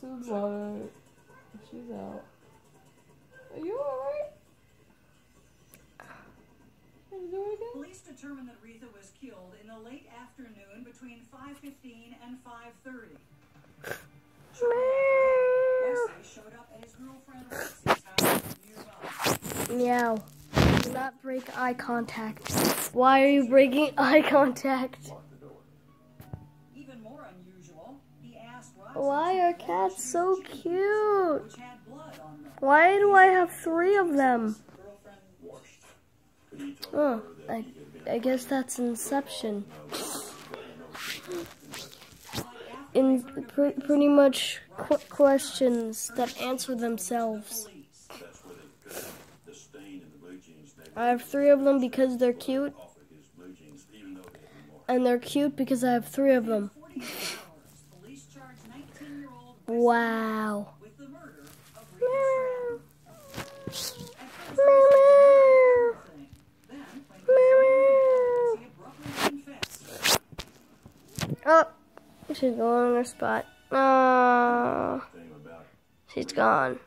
too much. She's out. Are you alright? Can you do it again? Police determined that Retha was killed in the late afternoon between 5.15 and 5.30. Wesley showed up at his girlfriend Roxy's house nearby. Meow. Do not break eye contact. Why are you breaking eye contact? Why are cats so cute? Why do I have three of them? Oh, I, I guess that's Inception. In pr- pretty much qu- questions that answer themselves. I have three of them because they're cute, and they're cute because I have three of them. Wow. with the murder of Rita Stratton. At first, Meow. Thing. Then, when he he abruptly confessed. Oh, she's going on her spot. Oh, she's gone.